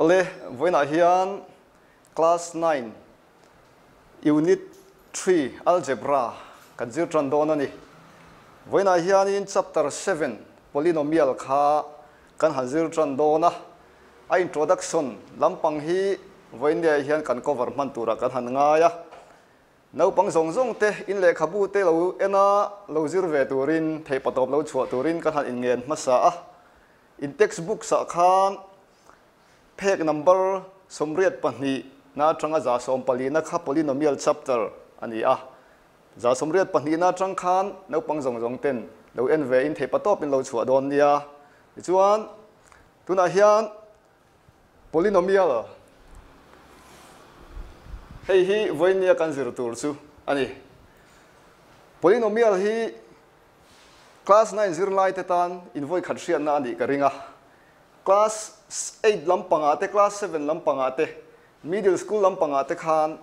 ole voina hian, class 9 unit 3 algebra. Kan zir tran don ani. Voina hian in chapter 7 polynomial kha. Kan hazir tran dona a. Introduction, lampang hi voin hian kan cover man tura kan han nga ya no pang zong zong te, in le khabu te lo ena lo zir ve turin, thei patop lo chhuat turin kan han in ngen ma sa a. In textbook sa khan page number somriat pahni, na tanga za som pali, na kha polynomial chapter ani a. Za somriat pahni, na tang khan, no pang zong zong ten. Lo en ve in thepa top in lo chhuat don nia. Chuan tuna hian polynomial hei hi voinia kan zir tur chu, ani. Polynomial hi, class 9 zir lai te tan, in voi khat hriat na ani ka ringa. Class 8 lampanga te class 7 lampanga te middle school lampanga te khan.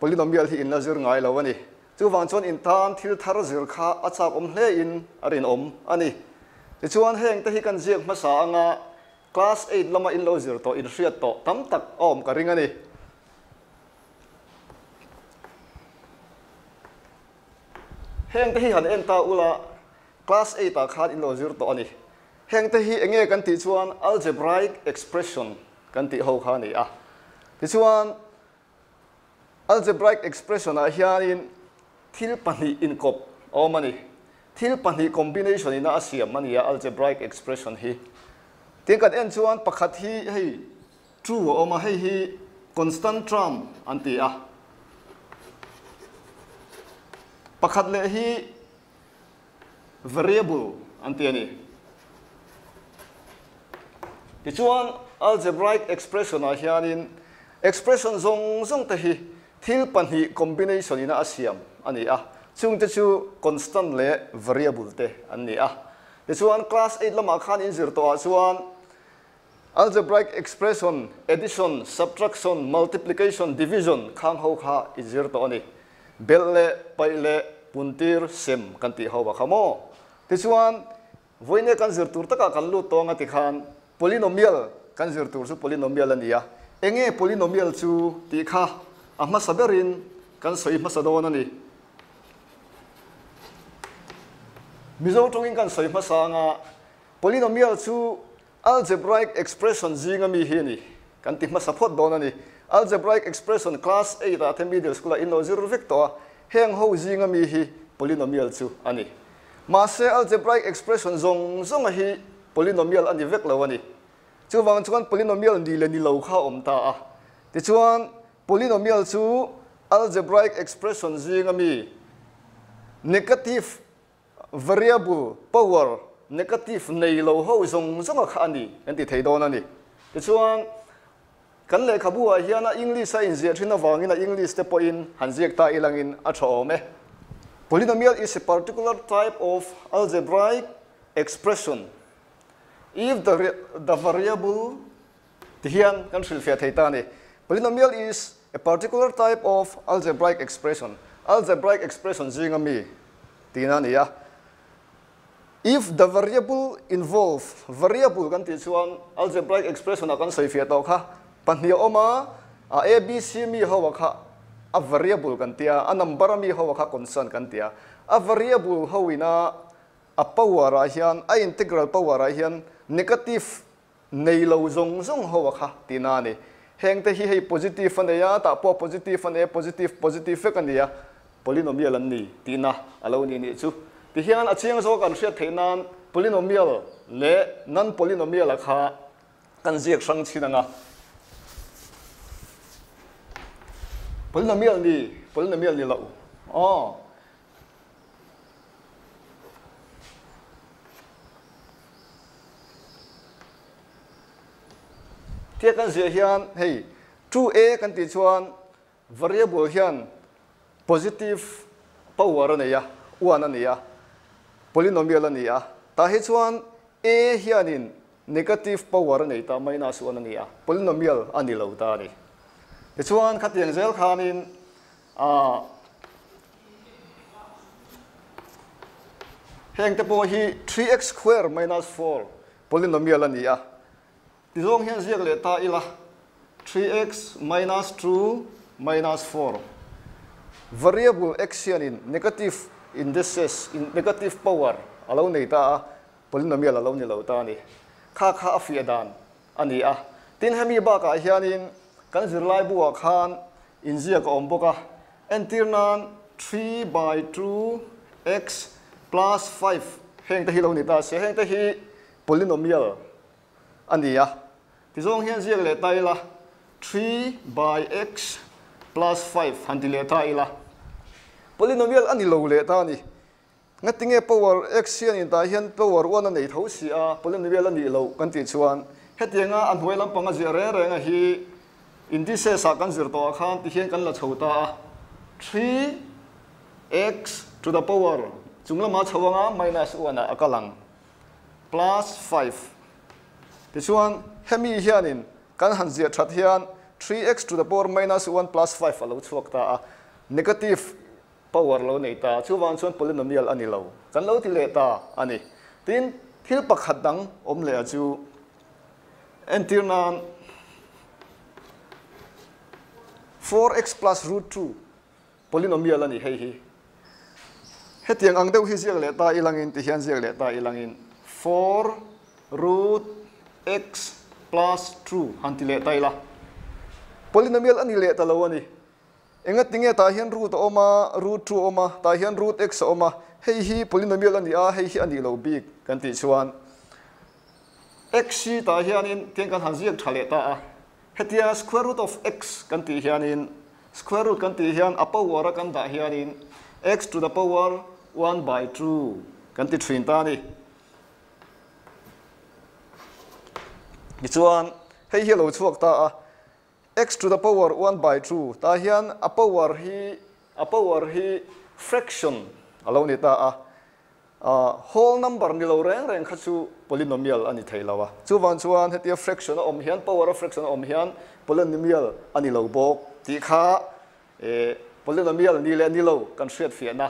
Polynomial hi in la zir ngai lawani chu wang chon in tan thil thar zir kha achak om hle in, arin om ani. Ti chuan heng te hi kan ziak ma sa anga. Class 8 lama in lo zir to, in hriat to, tam tak om ka ring ani. Heng te hi han en ta ula. Class 8 ta khan in lo zir to ani heng te hi enge kan ti chuan algebraic expression kan ti ho kha ni a. Ti chuan algebraic expression a hianin thil pahnih in kop awm ani thil pahnih combination ina a siam ani a algebraic expression hi. Tiếng kan en chuan pakhat hi, hei true a awm a hei hi constant term an ti a. Pakhat le hi variable an ti ani ti chuan algebraic expression? A hianin expression zong zong te hi thil pahnih combination ina a siam ani a chung te chu constant le variable te. An ni a ah. ti chuan class 8 lama khan in zir to chuan algebraic expression, addition, subtraction, multiplication, division, khang ho kha in zir to ani. Bel le, pai le puntir sem, kan ti ho ba khamo ti chuan voine kan zir tur taka kan lu to nga ti khan polynomial, kan zir tur su polynomial ania enge polynomial chu ti kha ama saberin, kan soi ma sadon ani. Mizo tongin kan soi ma sa nga polynomial chu algebraic expression zinga mi hi ni. Kan ti ma support don ani. Algebraic expression class 8 ta the middle school in no zero vector heng ho zinga mi hi polynomial chu ani. Ma se algebraic expression zong zong hi polynomial ani vek lo ani. Chu wang chuan polynomial ni le ni lo kha om ta a. Ti chuan polynomial chu algebraic expression zinga mi negative variable power negative nei lo ho zong zong kha ani. An ti thei don ani. Ti chuan kan le khabu a hiana english a in zia thina wangin a english te po in han ziak ta ilangin a tho me polynomial is a particular type of algebraic expression if the the variable ti hian kan hril fia thei ta ni polynomial is a particular type of algebraic expression algebraic expression zinga mi tina ni ya. If the variable involve variable kan ti chuan algebraic expression a kan soi fia to kha pahnia oma a a b c mi ho kha a variable kan tia a number mi ho kha constant kan tia. A variable ho ina a power a hian a integral power a hian negative nei lo zong zong ho kha tina ni heng te hi hei positive ane ya, ta po positive ane positive positive fe kan ya. Polynomial an ni, tina, alo ni ni chu. Ti hian a chiang zo kan hriat theinan polynomial le non polynomial a kha kan ziak sang chinanga polynomial ni polynomial ni lo oh. Tia kan hei 2a kan ti chuan variable hian positive power ani ya one ya polynomial ani ya hi chuan a hianin negative power ani ta minus 1 ani ya polynomial ani lo ta ni ti chuan khatiang zel khanin a heng te hi 3x square minus 4 polynomial ani Thì ti hiện hian ziak ta là 3x minus 2 minus 4 variable x in negative indices, in negative power alo này ta, polynomial alo này lâu ta này. kha kha phía đàn. Anh à. tin hemi ba cả hiện in kan zir lai bu khan, in zia ka om boka entirnan 3 by 2 x plus 5 heng ta hi lâu này ta sẽ heng ta hi polynomial Anh à ti zong hian zia le tai la 3 by x plus 5 han ti le ta ila polynomial ani lo le ta ni nga tinge power x hian in ta hian power 1 nei tho si a. Polynomial ani lo kan ti chuan hetianga an huai lam panga zia re re nga hi indices a kan zir to khan ti hian kan la chhota 3 x to the power. Chungla ma chawanga minus 1 a akalang. Plus 5 ti chuan hemi hianin, kan han zia that hian 3x to the power minus 1 plus 5 alo chuak ta a. Negative power lo nei ta. Chuwan chuan polynomial ani lo. Kan lo ti le ta ani. Tin, thil pakhat dang om le chu. Entirnan 4x plus root 2 polynomial ani, hei hi hetiang ang deuh hi ziak le ta ilangin ti hian ziak le ta ilangin 4 root x plus 2 han ti le ta ila polynomial ani le ta lo ani. Enga tinge ta hian root oma root 2 oma ta hian root x oma hei hi polynomial ani a hei hi ani lo big kan ti chuan x ta hian in tiang kan han ziak thale ta a. Hetia square root of x kan ti hian in. Square root kan ti hian a power kan da hian in. X to the power 1 by 2 kan ti thin ta ni ni chuan hei hi lo chuak ta a x to the power 1 by 2 ta hian a power hi a power hi fraction. alo ni ta a a whole number ni lo reng reng kha chu polynomial ani theilawa chu wan chuan hetia fraction om hian power of fraction om hian polynomial ani lo bok ti kha e polynomial ni le ni lo kan hriat fiana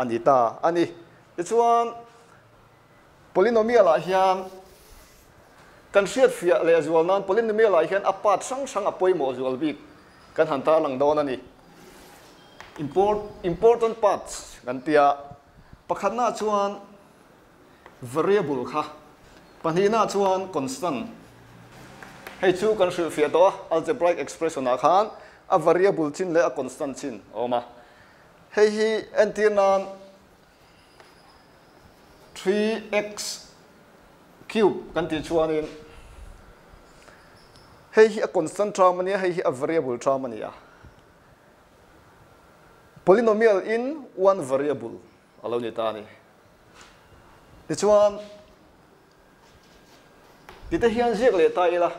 ani ta ani chuan polynomial a hian กันเสียดเฟียเลยจวลนั้นพลินเมียไหลเห็นอปาดสังสังอภัยหมอจวลบีกกันหันตาหลังโดนนั่นนี่ import important parts กันเตียประคันหน้าชวน variable ค่ะปัญหาหน้าชวน constant ให้ชูกันเสียดเฟียตัว algebraic expression อาคาร a variable ชิ้นและ a constant ชิ้นออกมาให้ฮีอันที่นั้น 3x cube กันที่ชวนนี้ hei hi a constant term ania hei hi a variable term ania polynomial in one variable. Alo ni ta ni ti chuan ti te hian ziak le ta ila.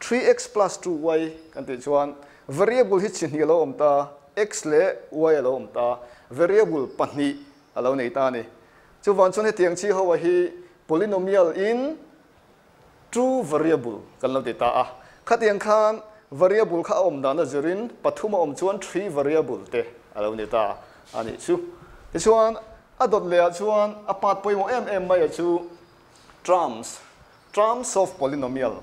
3x plus 2y kan ti chuan. Variable hi chin hi lo om ta x le y lo om ta. Variable pahni alo nei ta ni chu van chuan he tiang chi ho hi polynomial in two variable. Kan lo ti ta a khát tiếng khan variable kha om rin, na zirin pathuma om chuan three variable te. Alo ni ta ani chu. Ti chuan a dot le chuan a pat poi mo em em mai chu terms terms of polynomial.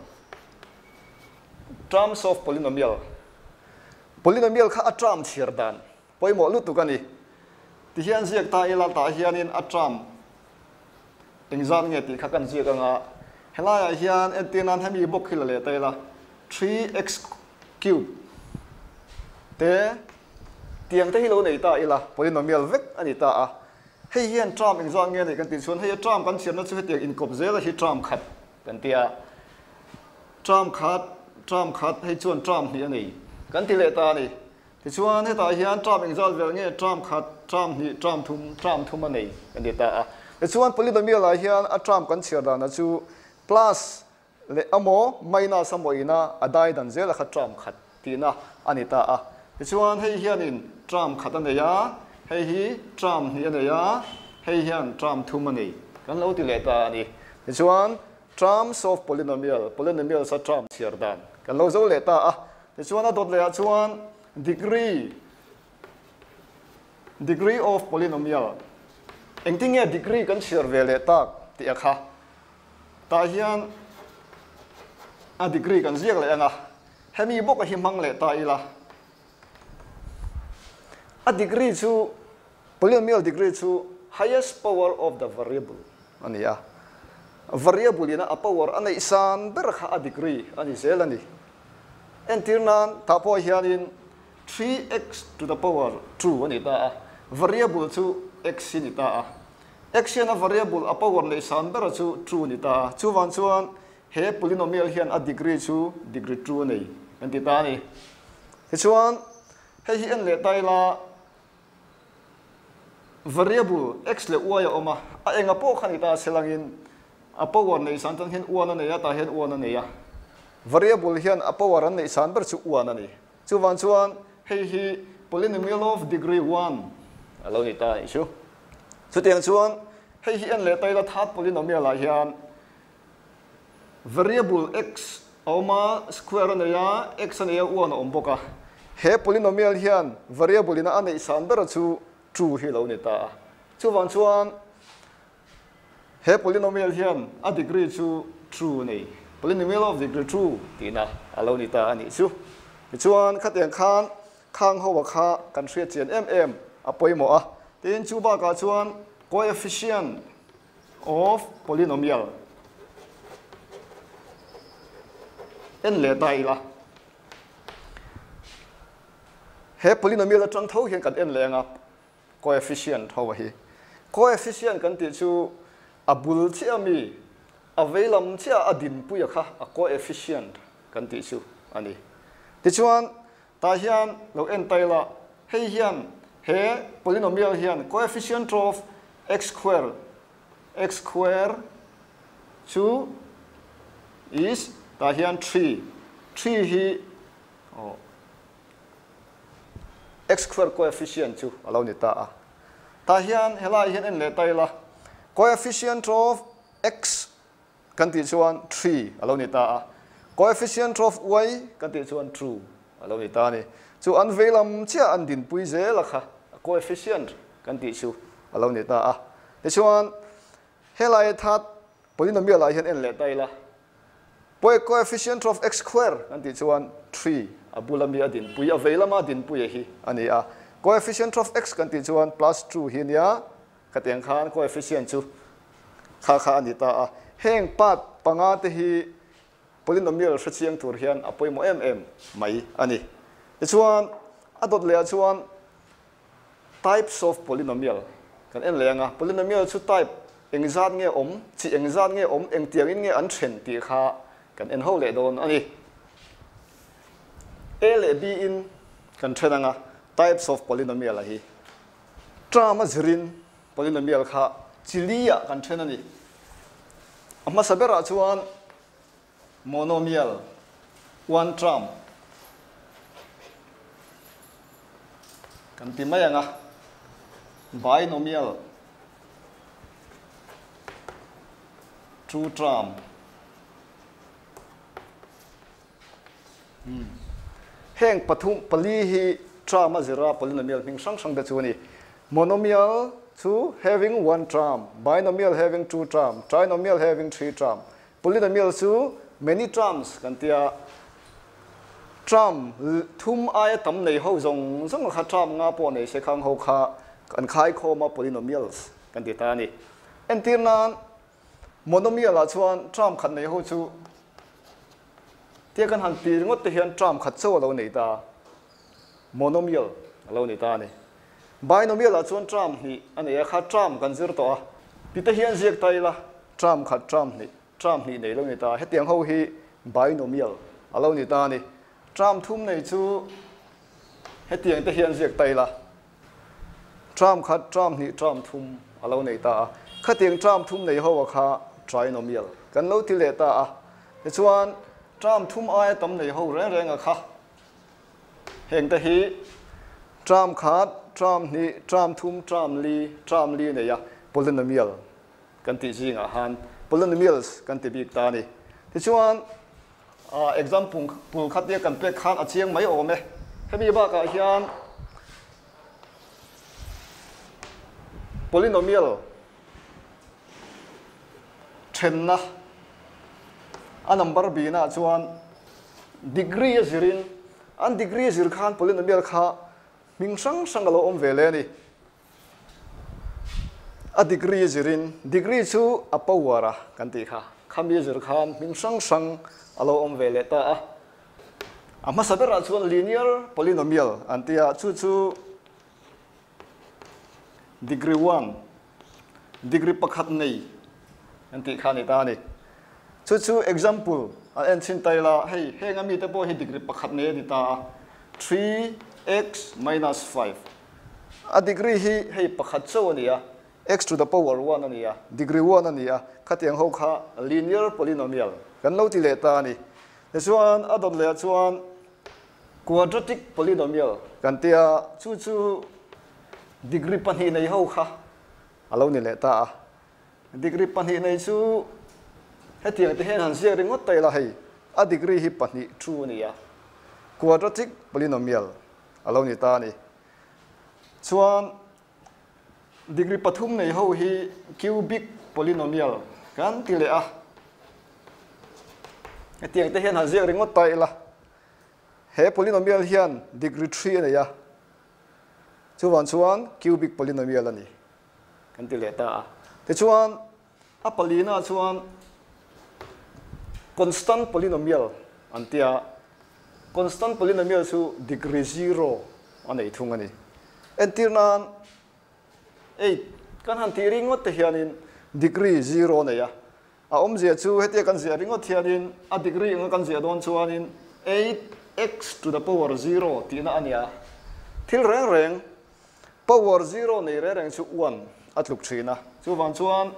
Terms of polynomial. Polynomial kha a term thir dan. Poi mo lu tu kani ti hian ziak ta ila ta hianin a term exam nge ti kha kan ziak anga. Helai ah hian entinan hemi bok khila le tay la 3x cube. Te tiang te hi lo nei ta ila polynomial vek ani ta a. Hei hian tram eng zang nge nei kan ti chuan hei tram kan chiam na chu tiang in kop zela hi tram khat kan tia tram khat tram khat hei chuan tram hi ani kan ti le ta ni ti chuan hei ta hian tram eng zal vel nge tram khat tram hi tram thum tram thum ani kan ti ta à? a ti chuan polynomial a hian a tram kan chiar da na chu plus le amo maina samoina adai dan zel kha tram khat. Tina anita a. Chuan hei hianin tram khat an ya hei hi tram hi an ya hei hian tram thu mani kan lo ti le ta ni. Chuan trams of polynomial polynomial sa tram siar dan. Kan lo zo le ta a. Chuan a dot le a chuan degree degree of polynomial. Engting ya degree kan siar ve le ta ti a kha. Ta hian a degree kan ziak le anga. Hemi bok a hi mang le ta ila a degree chu polynomial degree chu highest power of the variable. Ania variable ina a power ana isan ber kha a degree. Ani zel ani. Entirnan tapo hianin 3x to the power 2 ani ta variable chu x ni ta x na variable a power le isan ber chu 2 ni ta chu wan chuan he polynomial hian a degree chu degree 2 nei. Anti ta ni. He chuan he hi en le tai la variable x le y oma a. Enga po khani ta selangin a power nei san tan hen uan nei ta hen uan nei ya variable hian a power an nei san ber chu uan ani chu wan chuan hei hi polynomial of degree 1 alo ni ta isu chu. Tiang chuan hei hi an le tai la that polynomial a hian variable x oma square này ya, x này ya uan om boka. He polynomial hian variable ina an nei san ber chu true hi lo ni ta. Chu wan chuan, he polynomial hian a degree chu true nei polynomial of degree true ti na alo ni ta ani chu. Chuan khat yang khan, khang ho wa kha, kan hria chen em em, a poimo a. Tin chu ba ka chuan coefficient of polynomial. En le ta là he polynomial atang tho hian kan en lenga coefficient ho hi. Coefficient kan ti chu a bul chi ami a veilam chi a din puya kha a coefficient kan ti chu ani ti chuan ta hian lo en tai la hei hian, he polynomial hian coefficient of x square. X square 2 is ta hian 3 3 hi oh x square coefficient chu alo ni ta a ta hian helai hian en le tai la. Coefficient of x kan ti chuan 3 alo ni ta a coefficient of y kan ti chuan true alo ni ta ni chu an velam chia an din pui ze la kha. Coefficient kan ti chu alo ni ta à. a ti chuan helai e that polynomial lai hian en le tai la. Poi coefficient of x square. Kan ti chuan 3 abulami adin pui availama din pui hi. Ani a coefficient of x kan ti chuan plus 2 hi nia kateng khan coefficient chu. Kha kha ani ta a. Heng pat panga te hi. Polynomial hra chiang tur hian apoi mo em em mai. Ani. Chuan adot le chuan types of polynomial. Kan en lenga polynomial chu type. Engzat nge om chi engzat nge om eng tiang in nge an then ti kha kan en ho le don ani a le b in, kan thenanga types of polynomial hi trama zirin polynomial kha, chilia kan thenani amma sabera chuan, monomial, one term kan ti mai anga binomial, two term heng pathum pali hi term azira polynomial ming sang sang da chu ni monomial chu having one term binomial having two term trinomial having three term polynomial chu many terms kan tia term thum ai tam nei ho zong zong kha term nga po nei se khang ho kha kan khai kho ma polynomials kan ti ta ni. Entirnan monomial a chuan term khan nei ho chu tiếc gần hàng tiền ngót thì hiện trăm khát sâu lâu này ta monomial lâu này ta này binomial là chọn trăm thì anh ấy khát trăm gần zero to thì ta hiện diệt tay là trăm khát trăm này trăm thì này lâu này ta hết tiếng hậu thì binomial lâu này ta này trăm thum này chú hết tiếng ta hiện diệt tay là trăm khát trăm thì trăm thum lâu này ta khát tiếng trăm thum này hậu khá trinomial gần lâu thì lệ ta à chuan tram thum ai tam nei ho reng reng a kha. Heng ta hi tram kha tram ni tram thum tram li tram li ne ya. Polynomial kan ti ji nga han. Polynomials kan ti bik ta ni. Ti chuan a example pul khat dia kan pe khan a chiang mai om e. Hemi ba ka hian polynomial themna a number b na chuan degree a zirin an degree zir khan polynomial kha ming sang sang alo om vele ni. A degree zirin degree chu a power kan ti kha. Khami zir khan ming sang sang alo om vele ta. A ama sabera chuan linear polynomial antia chu chu degree 1 degree pakhat nei. Anti khani ta ni chu chu example. A en chin tai la hei he ngami te po hi degree pakhat ne di ta 3x minus 5 a degree hi hei pakhat chaw ni a x to the power 1 ani a degree 1 ani a khatiang ho kha linear polynomial. Kan lo ti le ta ni le chuan a dot le chuan quadratic polynomial. Kan tia chu chu degree pani nei ho kha alo ni le ta degree pani nei chu he thì te hen han sia ngót tay là hay a degree hi nhị chún ni à, quadratic polynomial. Alo ni ta ni. Chuan degree pathum nei ho hi cubic polynomial. Kan ti le a. He tiếng te hiện han riêng ngót tay là he polynomial hian degree 3 này à. chuan chuan cubic polynomial này, kan ti lệ ta thế te chuan a palina chuan constant polynomial, antia, constant polynomial su degree 0 anei thung ani. Entirnan 8 kan han ti ringot te hianin degree 0 ne ya. A om zia chu hetia kan zia ringot hianin, a degree ang kan zia don chuanin 8x to the power 0 tina ania thil reng reng, power 0 nei re reng chu 1 atluk thina chu van chuan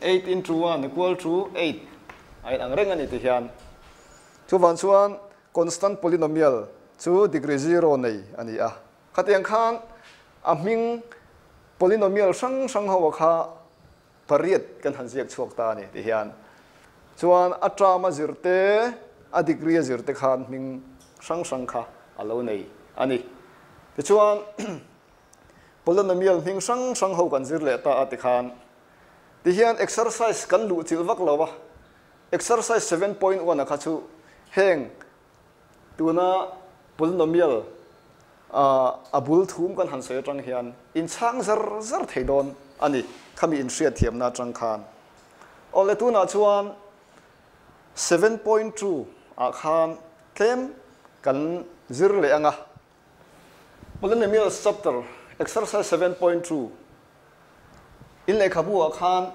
8 into 1 equal to 8 ai ang reng ani ti hian chu van chuan constant polynomial, chu degree zero nei, ani ah. a khatiang khan a ming polynomial sang sang ho kha pariat kan han ziak chuak ta ni, ti hian. Chuan a trama zirte, a degree zirte khan ming sang sang kha, alo nei, ani. Ti chuan, polynomial ming sang sang ho kan zir le ta ati khan. Ti hian exercise kan lu chil vak lawa exercise 7.1 akha chu heng tuna polynomial a abul thum kan han soi tang hian in chang zar zar thei don ani khami in shria thiam na tang khan ole tuna chuan 7.2 a khan kem kan zir le anga polynomial chapter exercise 7.2 in le khabu a khan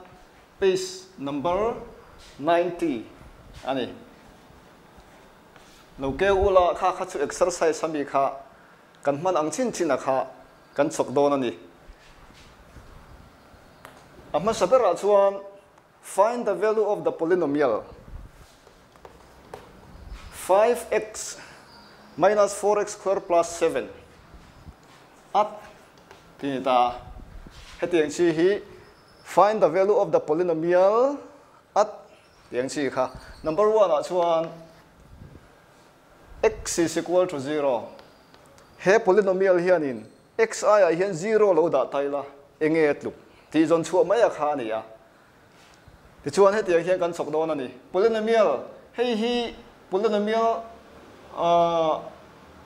page number 90 ani. Lo ke ula kha kha chu exercise sami kha. Kan man ang chin chin kha. Kan chok don ani. Amma sabera chuan find the value of the polynomial. 5x minus 4x squared plus 7 at tinita hetiang chi hi. Find the value of the polynomial tiếng chi kha number one à chuan x is equal to zero. he polynomial hianin x i a hian zero lo da tai la enge tluk ti zon chu mai a kha ni a ti chuan he tiang hian kan chok don ani polynomial. Hei hi polynomial uh,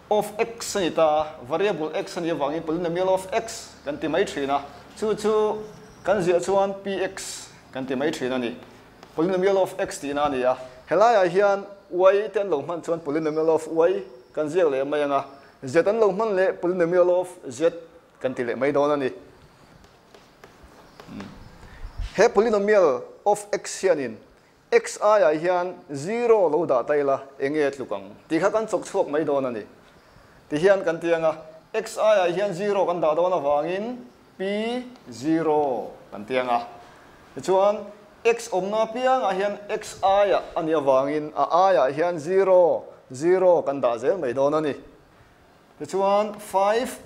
of x ni ta variable x ni wangin polynomial of x. kan ti mai thina chu chu kan zia chuan px kan ti mai thina ni polynomial of x ti na ni a helai à, hian y ten lo man chuan polynomial of y kan ziak le mai anga z an lo man le polynomial of z kan ti le mai don ani he polynomial of x hianin x a ya à, hian 0 lo da tai la enge tlukang ti kha kan chok chuak mai don ani ti hian kan tianga x a ya hian 0 kan da don awangin p 0 kan tianga chuan x om na piang a hian x à? a ya ani awangin a a ya hian 0 0 kan da zel mai don ani ti chuan 5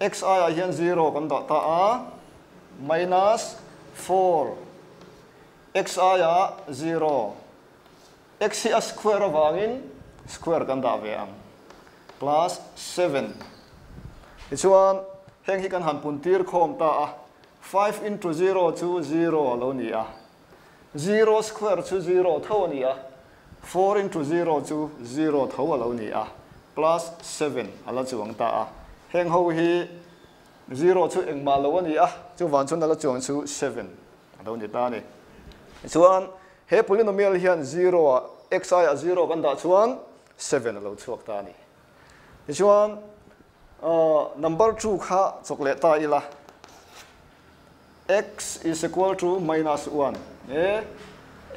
x a à? Hian 0 kan da ta a minus 4 x a à? 0 x hi a square awangin square kan da ve ang plus 7 ti chuan heng hi kan han pun tir khom ta a 5 into 0 to 0 lo ni a 0 square chu 0 tho ni a 4 into 0 chu 0 tho alo ni a plus 7 ala chuang ta a heng ho hi 0 chu eng ma lo ni a chu van chun ala chuang chu 7 alo ni ta ni chuan he polynomial hian 0 a xi a 0 kan da chuan 7 alo chuak ta ni chuan uh, number 2 kha chokle ta ila x is equal to minus 1 เ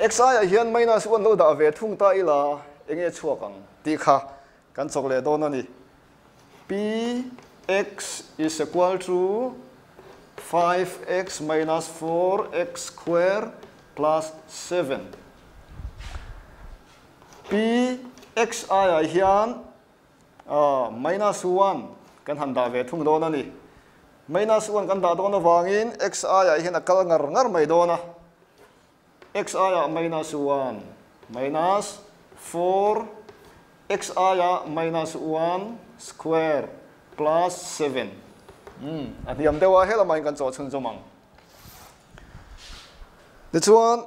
อ็กซ์ x i เฮียนไม่น่าส่วนเราด่าเวทุ่งตาอีลาเองเอชัวกังตีค่ะกันจบเลยโดนนี่ p x is equal to 5x minus 4x square plus 7 p x i เฮียนอ่า minus 1กันหันด่าเวทุ่งโดนนี่ minus 1กันดาาโดนวางอิน x i เฮียนกัลงัรงัรไม่โดนนะ x aya minus 1 minus 4 x aya minus 1 square plus 7 hmm. At yam dewa hela mai kan cho chung chomang this one.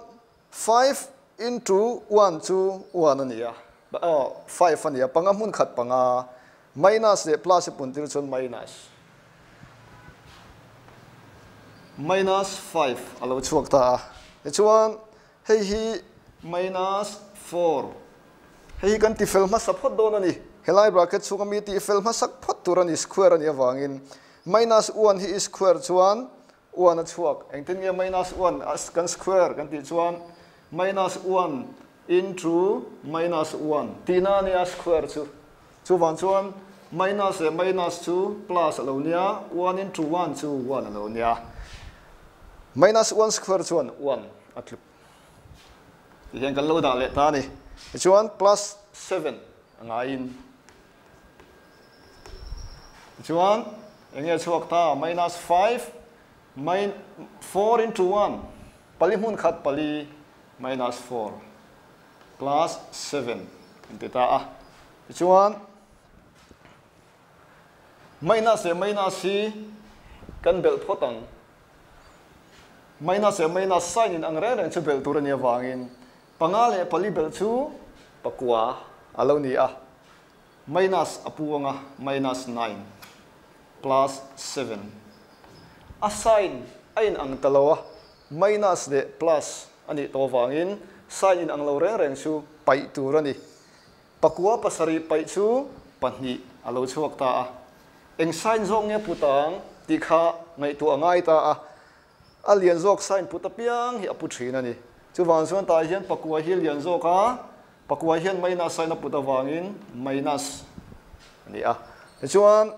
5 into 1 to 1 ania oh 5 ania panga mun khat panga minus le plus pun tir chon minus. Minus 5 alo chuak ta. This one hei hi minus 4 hei kan ti fel ma sapot don ani. Helai bracket chu mi ti fel ma sak phot tur ani square ani awangin minus 1 hi square chuan 1 a chuak. Eng tin nge minus 1 as kan square kan ti chuan. Minus 1 into minus 1 tina ni a square chu. Chu wan chuan minus e minus 2 plus alo nia 1 into 1 chu 1 alo nia minus 1 square chuan 1 atlip hiện kan lo da le ta ni chuan plus 7 anga in chuan enge chuak ta minus 5 min 4 into 1 pali hun khat pali minus 4 plus 7 inte ta a chuan minus e minus si kan bel photang minus e minus sign in ang re reng chu bel tur ni pangale palibel chu pakwa alo ni a. Minus apuanga minus 9 plus 7 assign ain ang talawa minus de plus ani to wangin sign in ang lo reng reng chu pai tur ani pakwa pasari pai chu panhi alo chuak ta a. Eng sign zong nge putang tikha ngai tu angai ta a. Alian zok sign putapiang hi apu thin ani chu wang chuan ta hian pakua hi lian zo ka? Pakua hian minus sign a put awangin minus ani a ah. chuan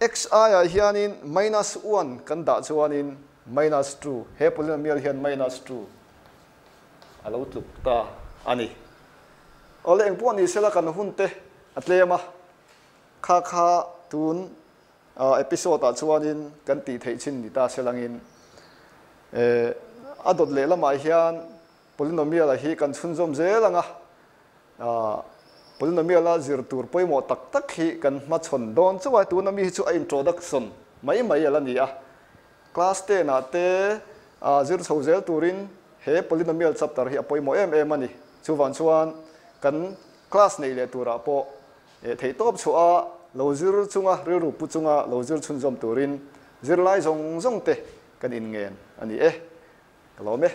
xi a hianin minus 1 kan da chuanin minus 2 he polynomial hian minus 2 alo tuk, ta, ani. Ole, eng puan, ni sela kan hunte. Atlema kha kha tun ah, episode ah, a chuanin kan ti thei chin ni, ta selangin e eh, adot le lama hian polynomial a hi kan chhun zom zelanga a. Polynomial a zir tur poimo tak tak hi kan ma chon don chuwa tu na mi chu a introduction. Mai mai ala ni a. Class te na te, a, zir chho zel turin he polynomial chapter hi a poimo em em ani chu wan chuan kan class nei le tura po e thei top chu a, lo zir chunga, ri ru pu chunga, lo zir chhun zom turin. Zir lai zong zong te kan in ngen ani e. Kalome